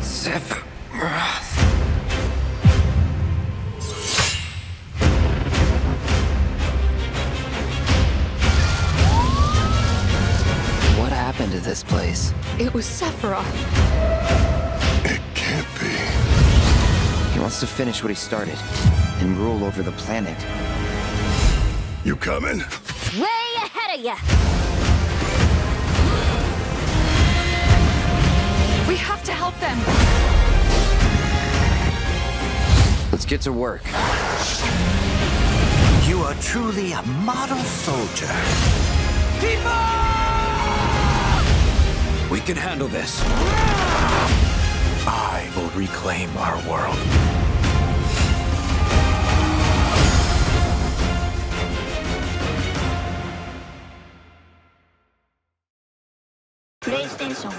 Sephiroth. What happened to this place? It was Sephiroth. It can't be. He wants to finish what he started and rule over the planet. You coming? Way ahead of you. Them! Let's get to work. You are truly a model soldier. People! We can handle this. I will reclaim our world. PlayStation